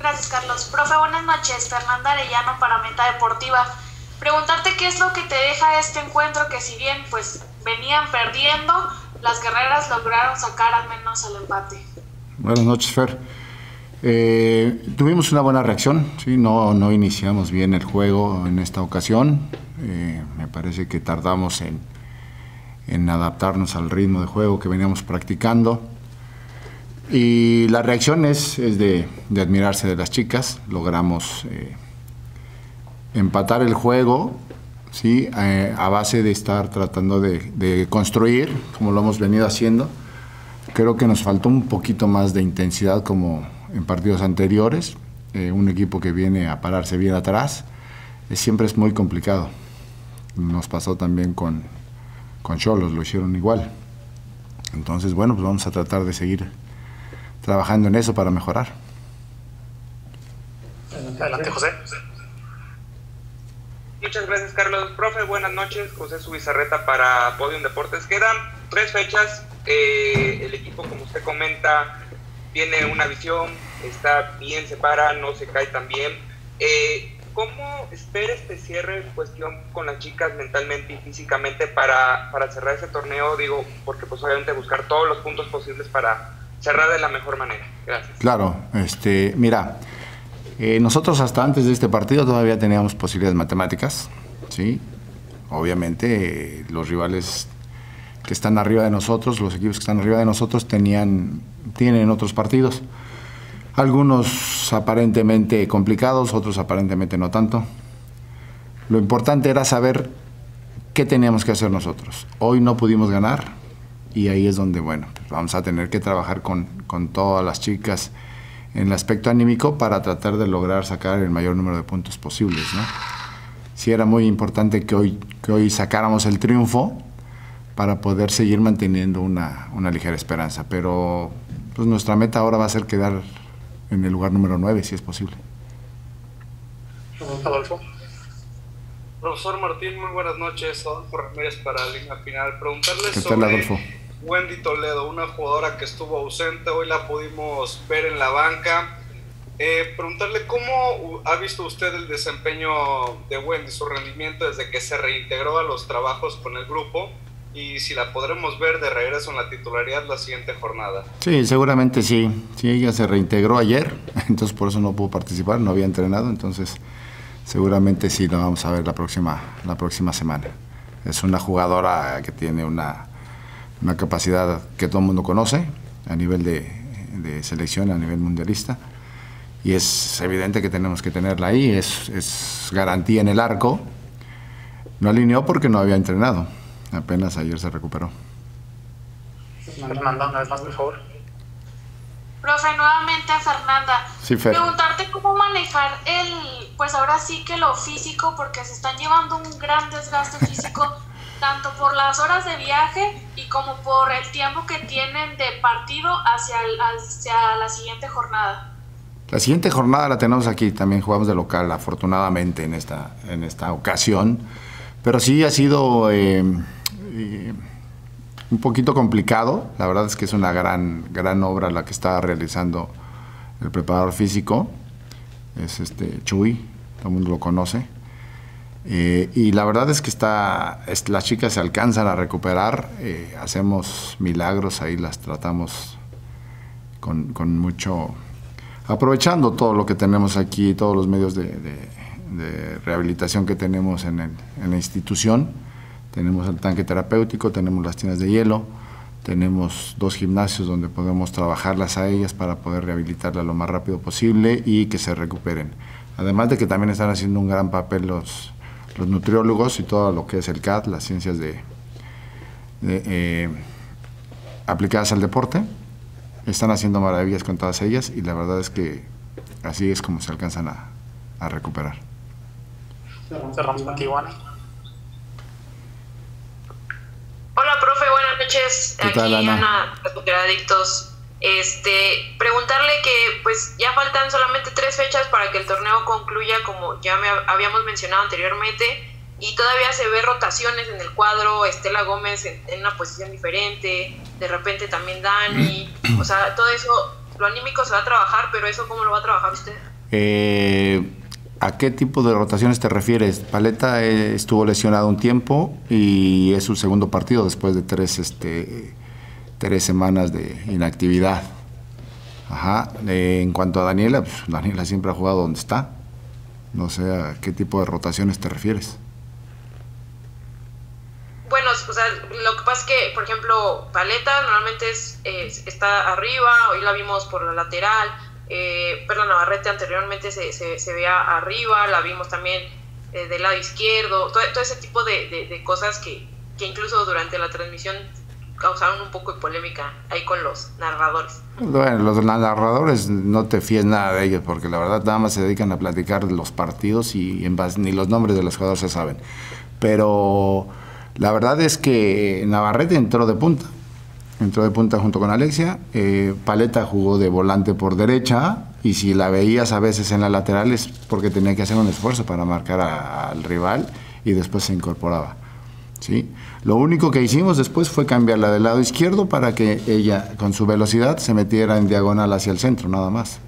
Gracias, Carlos. Profe, buenas noches. Fernanda Arellano para Meta Deportiva. Preguntarte qué es lo que te deja este encuentro, que si bien pues venían perdiendo, las guerreras lograron sacar al menos el empate. Buenas noches, Fer. Eh, tuvimos una buena reacción, ¿sí? no, no iniciamos bien el juego en esta ocasión. Eh, me parece que tardamos en, en adaptarnos al ritmo de juego que veníamos practicando. Y la reacción es, es de, de, admirarse de las chicas. Logramos eh, empatar el juego ¿sí? Eh, a base de estar tratando de, de, construir, como lo hemos venido haciendo. Creo que nos faltó un poquito más de intensidad como en partidos anteriores. Eh, un equipo que viene a pararse bien atrás eh, siempre es muy complicado. Nos pasó también con, con Cholos, lo hicieron igual. Entonces, bueno, pues vamos a tratar de seguir trabajando en eso para mejorar. Adelante, José. Muchas gracias, Carlos. Profe, buenas noches. José Subizarreta para Podium Deportes. Quedan tres fechas. Eh, el equipo, como usted comenta, tiene una visión, está bien, se para, no se cae tan bien. Eh, ¿Cómo espera este cierre en cuestión con las chicas mentalmente y físicamente para, para cerrar ese torneo? Digo, porque pues obviamente buscar todos los puntos posibles para cerrar de la mejor manera. Gracias. Claro, este, mira, eh, nosotros hasta antes de este partido todavía teníamos posibilidades matemáticas, ¿sí? Obviamente eh, los rivales que están arriba de nosotros, los equipos que están arriba de nosotros tenían, tienen otros partidos. Algunos aparentemente complicados, otros aparentemente no tanto. Lo importante era saber qué teníamos que hacer nosotros. Hoy no pudimos ganar y ahí es donde, bueno, pues vamos a tener que trabajar con, con todas las chicas en el aspecto anímico para tratar de lograr sacar el mayor número de puntos posibles. ¿no? Sí era muy importante que hoy, que hoy sacáramos el triunfo para poder seguir manteniendo una, una ligera esperanza, pero pues nuestra meta ahora va a ser quedar en el lugar número 9, si es posible. Adolfo. Profesor Martín, muy buenas noches. Adolfo Ramírez para Línea Final. Preguntarle ¿Qué sobre tal, Adolfo? Wendy Toledo, una jugadora que estuvo ausente, hoy la pudimos ver en la banca. Eh, preguntarle cómo ha visto usted el desempeño de Wendy, su rendimiento desde que se reintegró a los trabajos con el grupo y si la podremos ver de regreso en la titularidad la siguiente jornada. Sí, seguramente sí. Sí, ella se reintegró ayer, entonces por eso no pudo participar, no había entrenado, entonces seguramente sí la vamos a ver la próxima, la próxima semana. Es una jugadora que tiene una, una capacidad que todo el mundo conoce a nivel de, de, selección, a nivel mundialista, y es evidente que tenemos que tenerla ahí, es, es garantía en el arco. No alineó porque no había entrenado, apenas ayer se recuperó. Fernanda, una vez más, por favor. Profe, nuevamente a Fernanda. Sí, Fer. Preguntarte cómo manejar el, pues ahora sí que lo físico, porque se están llevando un gran desgaste físico, tanto por las horas de viaje y como por el tiempo que tienen de partido hacia, el, hacia la siguiente jornada. La siguiente jornada la tenemos aquí, también jugamos de local, afortunadamente en esta, en esta ocasión, pero sí ha sido eh, eh, un poquito complicado, la verdad es que es una gran, gran obra la que está realizando el preparador físico, es este Chuy, todo el mundo lo conoce, eh, y la verdad es que está, es, las chicas se alcanzan a recuperar, eh, hacemos milagros, ahí las tratamos con, con, mucho, aprovechando todo lo que tenemos aquí, todos los medios de, de, de rehabilitación que tenemos en, el, en la institución tenemos el tanque terapéutico, tenemos las tiendas de hielo, tenemos dos gimnasios donde podemos trabajarlas a ellas para poder rehabilitarlas lo más rápido posible y que se recuperen. Además de que también están haciendo un gran papel los, los nutriólogos y todo lo que es el CAD, las ciencias de, de eh, aplicadas al deporte. Están haciendo maravillas con todas ellas y la verdad es que así es como se alcanzan a, a recuperar. Cerramos con Tijuana. Hola, profe, buenas noches. ¿Qué tal, Aquí Ana? Ana, Adictos. Este, preguntarle que pues ya faltan solamente tres fechas para que el torneo concluya, como ya me habíamos mencionado anteriormente, y todavía se ve rotaciones en el cuadro, Estela Gómez en, una posición diferente, de repente también Dani, o sea, todo eso, lo anímico se va a trabajar, pero eso cómo lo va a trabajar usted? Eh, ¿A qué tipo de rotaciones te refieres? Paleta eh, estuvo lesionado un tiempo y es su segundo partido después de tres, este, tres semanas de inactividad. Ajá. En cuanto a Daniela, pues Daniela siempre ha jugado donde está. No sé a qué tipo de rotaciones te refieres. Bueno, o sea, lo que pasa es que, por ejemplo, Paleta normalmente es, es- está arriba, hoy la vimos por la lateral, eh, Perla Navarrete anteriormente se, se, se veía arriba, la vimos también eh, del lado izquierdo, todo, ese tipo de, de- de cosas que, que incluso durante la transmisión causaron un poco de polémica ahí con los narradores. Bueno, los narradores no te fíes nada de ellos porque la verdad nada más se dedican a platicar de los partidos y en base- ni los nombres de los jugadores se saben. Pero la verdad es que Navarrete entró de punta. Entró de punta junto con Alexia. Eh, Paleta jugó de volante por derecha y si la veías a veces en la lateral es porque tenía que hacer un esfuerzo para marcar al rival y después se incorporaba. ¿Sí? Lo único que hicimos después fue cambiarla del lado izquierdo para que ella, con su velocidad, se metiera en diagonal hacia el centro, nada más.